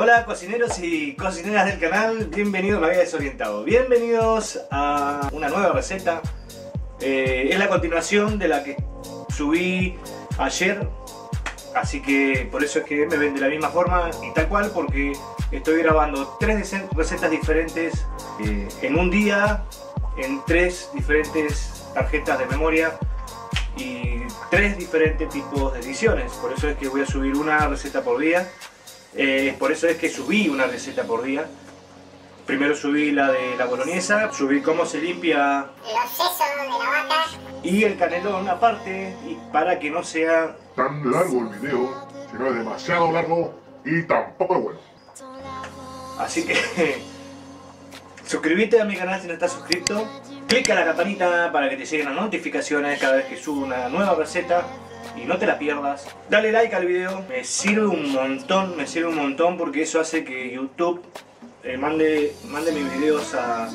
Hola cocineros y cocineras del canal, bienvenidos, me había desorientado. Bienvenidos a una nueva receta. Eh, es la continuación de la que subí ayer, así que por eso es que me ven de la misma forma y tal cual, porque estoy grabando tres recetas diferentes eh, en un día, en tres diferentes tarjetas de memoria y tres diferentes tipos de ediciones. Por eso es que voy a subir una receta por día. Eh, por eso es que subí una receta por día. Primero subí la de la boloñesa, subí cómo se limpia los sesos de la vaca. y el canelón aparte y para que no sea tan largo el video, sino es demasiado largo y tampoco es bueno. Así que suscríbete a mi canal si no estás suscrito. Clica la campanita para que te lleguen las notificaciones cada vez que subo una nueva receta y no te la pierdas. Dale like al video, me sirve un montón, me sirve un montón porque eso hace que YouTube eh, mande, mande mis videos a,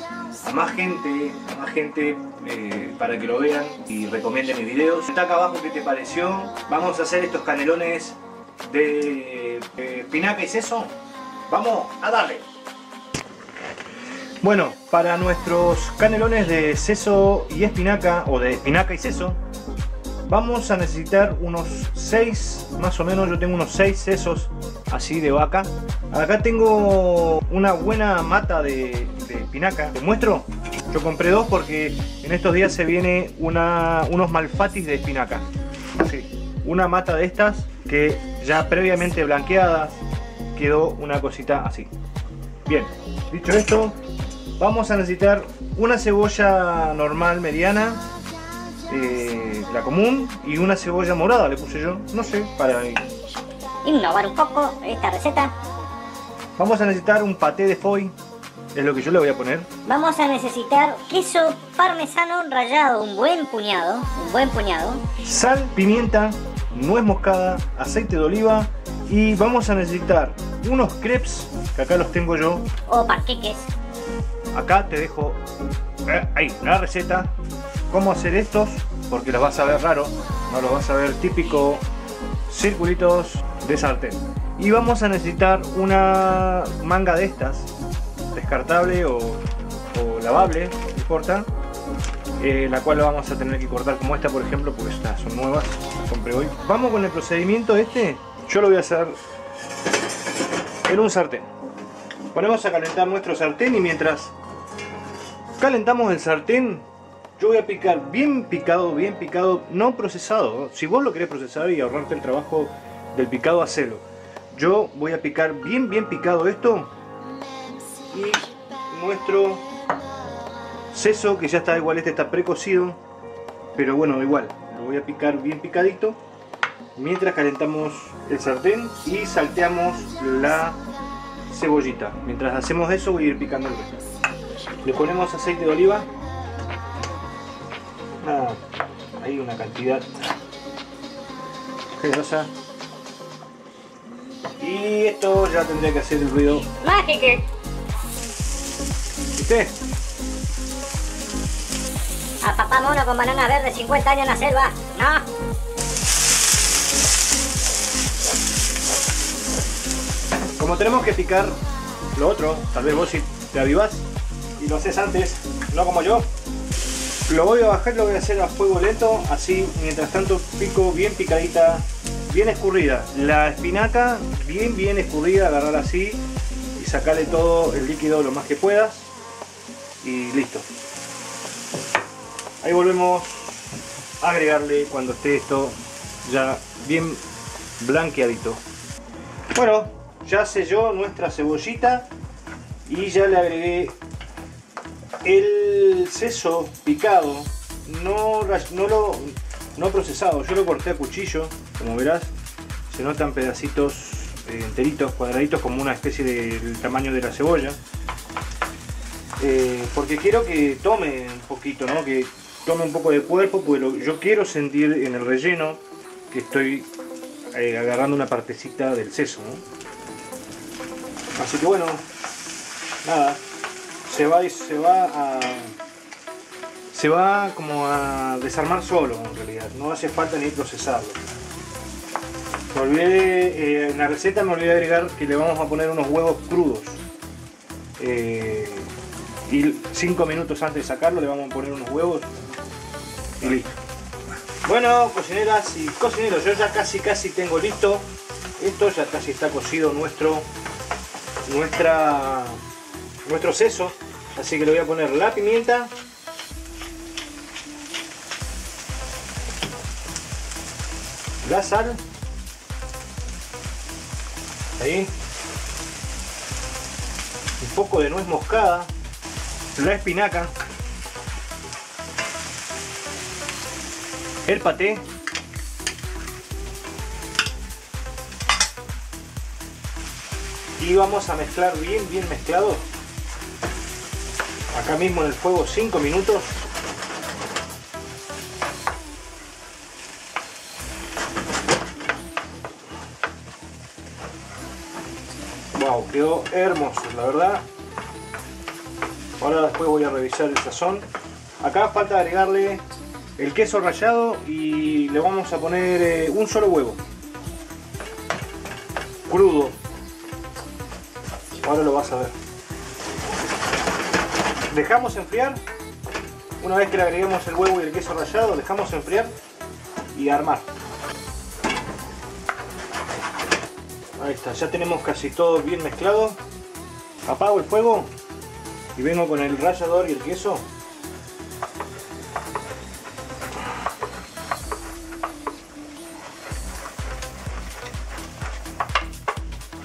a más gente, a más gente eh, para que lo vean y recomiende mis videos. Está acá abajo qué te pareció. Vamos a hacer estos canelones de, espinaca y seso. Vamos a darle. Bueno, para nuestros canelones de seso y espinaca, o de espinaca y seso, vamos a necesitar unos 6, más o menos, yo tengo unos 6 sesos así de vaca. Acá tengo una buena mata de, de espinaca, ¿te muestro? Yo compré dos porque en estos días se viene una, unos malfatis de espinaca. Así, una mata de estas que ya previamente blanqueadas quedó una cosita así. Bien, dicho esto, vamos a necesitar una cebolla normal mediana, la común, y una cebolla morada le puse yo, no sé, para... Innovar un poco esta receta. Vamos a necesitar un paté de foie, es lo que yo le voy a poner. Vamos a necesitar queso parmesano rallado, un buen puñado, un buen puñado. Sal, pimienta, nuez moscada, aceite de oliva y vamos a necesitar unos crepes, que acá los tengo yo. O panqueques. Acá te dejo eh, ahí la receta, cómo hacer estos, porque los vas a ver raro, no los vas a ver típico circulitos de sartén. Y vamos a necesitar una manga de estas, descartable o, lavable, no importa, eh, la cual vamos a tener que cortar como esta por ejemplo, porque estas son nuevas, las compré hoy. Vamos con el procedimiento este, yo lo voy a hacer en un sartén. Ponemos a calentar nuestro sartén y mientras calentamos el sartén, yo voy a picar bien picado, bien picado, no procesado. Si vos lo querés procesar y ahorrarte el trabajo del picado, hacelo. Yo voy a picar bien, bien picado esto y nuestro seso, que ya está igual, este está precocido, pero bueno, igual, lo voy a picar bien picadito mientras calentamos el sartén y salteamos la cebollita. Mientras hacemos eso voy a ir picando el resto. Le ponemos aceite de oliva. Nada, hay una cantidad generosa. Y esto ya tendría que hacer el ruido. Mágico. ¿Viste? A papá mono con banana verde, 50 años en la selva. No. Como tenemos que picar lo otro, tal vez vos si te avivás y lo haces antes, no como yo, lo voy a bajar, lo voy a hacer a fuego lento, así mientras tanto pico bien picadita, bien escurrida. La espinaca bien bien escurrida, agarrar así y sacarle todo el líquido lo más que puedas y listo. Ahí volvemos a agregarle cuando esté esto ya bien blanqueadito. Bueno, ya selló nuestra cebollita y ya le agregué el seso picado, no, no, lo, no procesado, yo lo corté a cuchillo, como verás, se notan pedacitos eh, enteritos, cuadraditos, como una especie del tamaño de la cebolla. Eh, porque quiero que tome un poquito, ¿no? que tome un poco de cuerpo, porque lo- yo quiero sentir en el relleno que estoy eh, agarrando una partecita del seso. Así que bueno, nada, se va se va a. Se va como a desarmar solo en realidad, no hace falta ni procesarlo. Me eh, en la receta me olvidé agregar que le vamos a poner unos huevos crudos. Eh, y 5 minutos antes de sacarlo le vamos a poner unos huevos y listo. Bueno, cocineras y cocineros, yo ya casi casi tengo listo. Esto ya casi está cocido nuestro nuestra nuestro seso. Así que le voy a poner la pimienta. La sal. Ahí. Un poco de nuez moscada. La espinaca. El paté. Y vamos a mezclar bien, bien mezclado. Acá mismo en el fuego 5 minutos. Wow, quedó hermoso, la verdad. Ahora después voy a revisar el sazón. Acá falta agregarle el queso rallado y le vamos a poner eh, un solo huevo. Crudo. Ahora lo vas a ver. Dejamos enfriar. Una vez que le agreguemos el huevo y el queso rallado, dejamos enfriar y armar. Ahí está, ya tenemos casi todo bien mezclado. Apago el fuego y vengo con el rallador y el queso.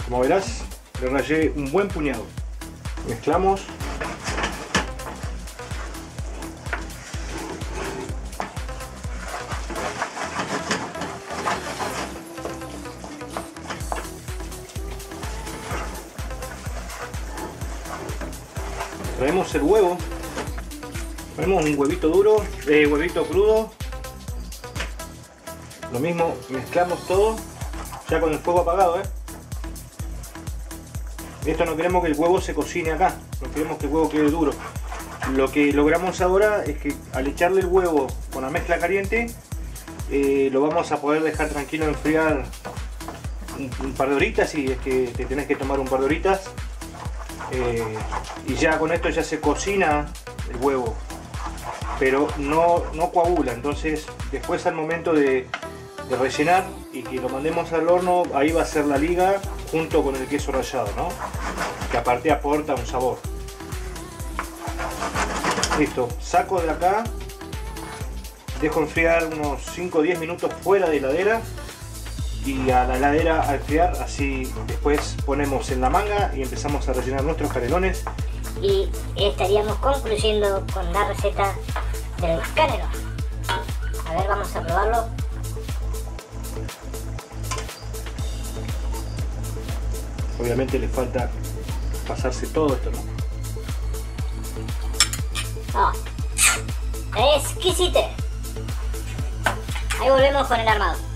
Como verás, le rayé un buen puñado. Mezclamos. El huevo. Ponemos un huevito duro, eh, huevito crudo. Lo mismo, mezclamos todo, ya con el fuego apagado, ¿eh? Esto no queremos que el huevo se cocine acá, no queremos que el huevo quede duro. Lo que logramos ahora es que al echarle el huevo con la mezcla caliente, eh, lo vamos a poder dejar tranquilo enfriar un, un, par de horitas, si es que te tenés que tomar un par de horitas. Eh, y ya con esto ya se cocina el huevo, pero no, no coagula, entonces después al momento de, rellenar y que lo mandemos al horno, ahí va a ser la liga junto con el queso rallado, ¿no? Que aparte aporta un sabor. Listo, saco de acá, dejo enfriar unos 5 o 10 minutos fuera de heladera y a la heladera al enfriar, así después ponemos en la manga y empezamos a rellenar nuestros canelones. Y estaríamos concluyendo con la receta del canelón. A ver, vamos a probarlo. Obviamente le falta pasarse todo esto, ¿no? Oh. Exquisite. Ahí volvemos con el armado.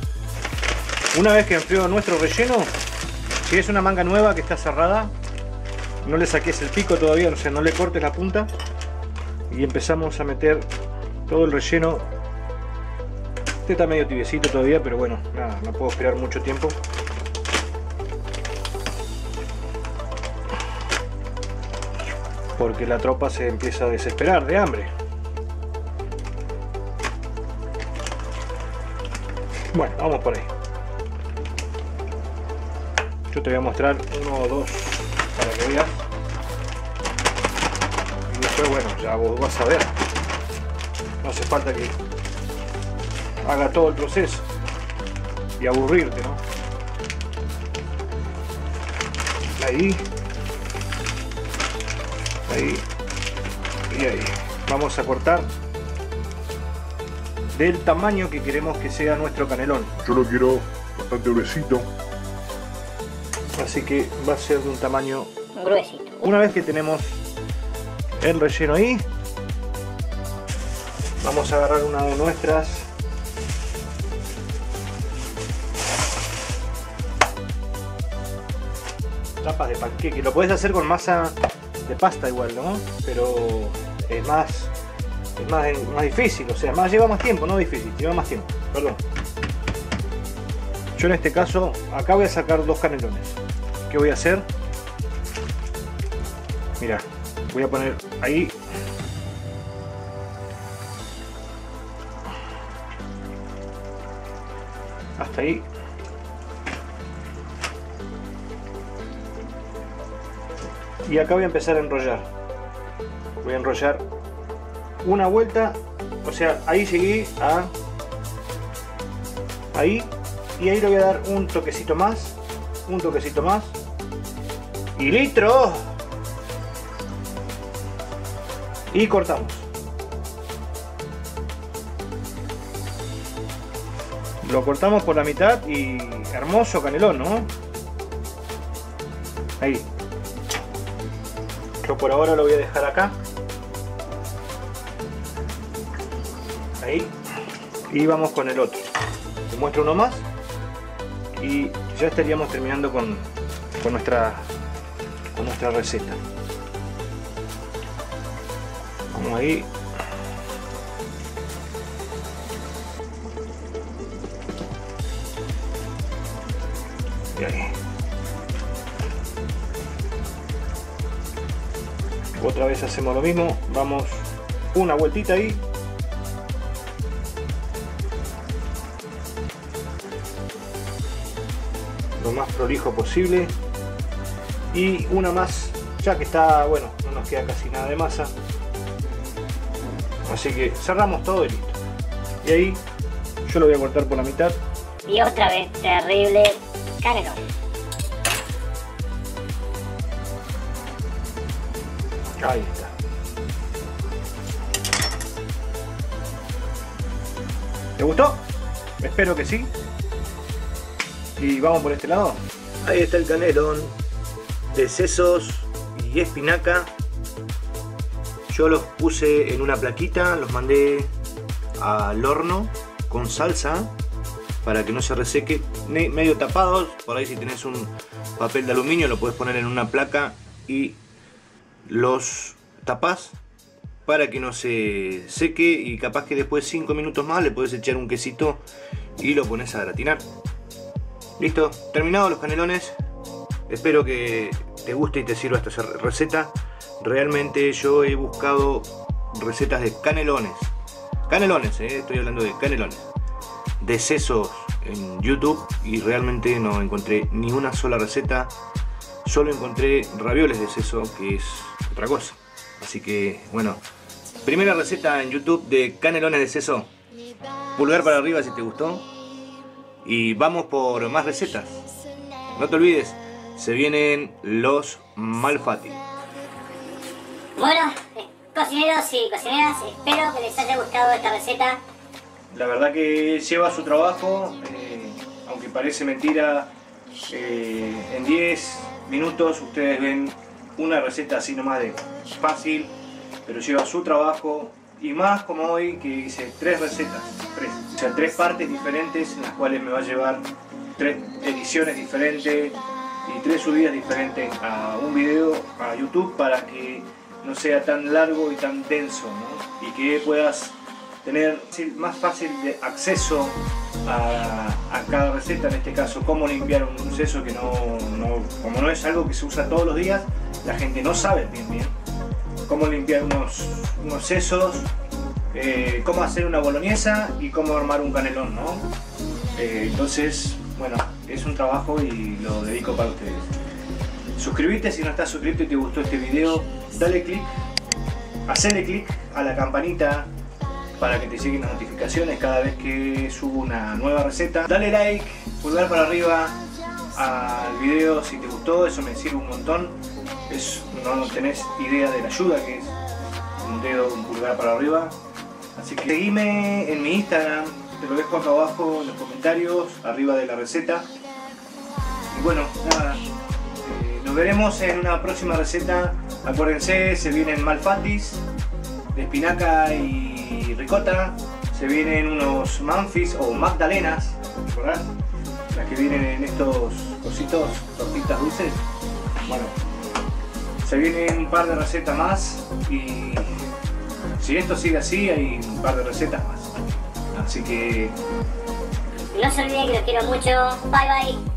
Una vez que enfrió nuestro relleno, si es una manga nueva que está cerrada, no le saques el pico todavía, o sea, no le cortes la punta y empezamos a meter todo el relleno. Este está medio tibiecito todavía, pero bueno, nada, no puedo esperar mucho tiempo. Porque la tropa se empieza a desesperar de hambre. Bueno, vamos por ahí. Yo te voy a mostrar uno o dos para que veas. Y después, bueno, ya vos vas a ver. No hace falta que haga todo el proceso y aburrirte, ¿no? Ahí. Ahí. Y ahí. Vamos a cortar del tamaño que queremos que sea nuestro canelón. Yo lo quiero bastante gruesito. Así que va a ser de un tamaño gruesito. Una vez que tenemos el relleno ahí, vamos a agarrar una de nuestras tapas de panqueque. Lo puedes hacer con masa de pasta igual, ¿no? Pero es más es más, más difícil, o sea, más lleva más tiempo, no difícil, lleva más tiempo, perdón. Yo en este caso, acá voy a sacar dos canelones. ¿Qué voy a hacer? Mira, voy a poner ahí hasta ahí y acá voy a empezar a enrollar voy a enrollar una vuelta o sea ahí llegué a ahí y ahí le voy a dar un toquecito más un toquecito más y litro y cortamos lo cortamos por la mitad y hermoso canelón ¿no? ahí yo por ahora lo voy a dejar acá. Ahí. Y vamos con el otro. Te muestro uno más. Y ya estaríamos terminando con, con nuestra, con nuestra receta. Como ahí. Y ahí. otra vez hacemos lo mismo vamos una vueltita ahí prolijo posible y una más ya que está bueno no nos queda casi nada de masa así que cerramos todo y listo y ahí yo lo voy a cortar por la mitad y otra vez terrible canelón Ahí está. ¿Te gustó? Espero que sí. Y vamos por este lado. Ahí está el canelón de sesos y espinaca. Yo los puse en una plaquita, los mandé al horno con salsa para que no se reseque, medio tapados. Por ahí si tenés un papel de aluminio lo puedes poner en una placa y los tapas para que no se seque y capaz que después 5 minutos más le puedes echar un quesito y lo pones a gratinar. Listo, terminados los canelones. Espero que te guste y te sirva esta receta. Realmente yo he buscado recetas de canelones. Canelones, eh, estoy hablando de canelones. De sesos en YouTube y realmente no encontré ni una sola receta. Solo encontré ravioles de seso, que es otra cosa. Así que, bueno, primera receta en YouTube de canelones de seso. Pulgar para arriba si te gustó. Y vamos por más recetas. No te olvides, se vienen los malfati. Bueno, eh, cocineros y cocineras, espero que les haya gustado esta receta. La verdad que lleva su trabajo, eh, aunque parece mentira, eh, en 10 minutos ustedes ven una receta así nomás de fácil, pero lleva su trabajo y más como hoy que hice tres recetas, tres, o sea, tres partes diferentes en las cuales me va a llevar tres ediciones diferentes y tres subidas diferentes a un video a YouTube para que no sea tan largo y tan denso y que puedas tener más fácil de acceso a, cada receta, en este caso cómo limpiar un seso que no, como no es algo que se usa todos los días, la gente no sabe bien bien cómo limpiar unos, unos sesos, eh, cómo hacer una boloñesa y cómo armar un canelón, ¿no? Eh, entonces, bueno, es un trabajo y lo dedico para ustedes. Suscríbete si no estás suscrito y te gustó este video, dale click, hacele click a la campanita para que te lleguen las notificaciones cada vez que subo una nueva receta. Dale like, pulgar para arriba al video si te gustó, eso me sirve un montón. No tenés idea de la ayuda que es un dedo, un pulgar para arriba. Así que seguime en mi Instagram, te lo dejo acá abajo en los comentarios, arriba de la receta. Y bueno, nada, eh, nos veremos en una próxima receta. Acuérdense, se vienen malfatis de espinaca y ricota, se vienen unos manfis o magdalenas. Las que vienen en estos cositos, tortitas dulces. Bueno, se vienen un par de recetas más y si esto sigue así hay un par de recetas más. Así que... No se olviden que los quiero mucho. Bye bye.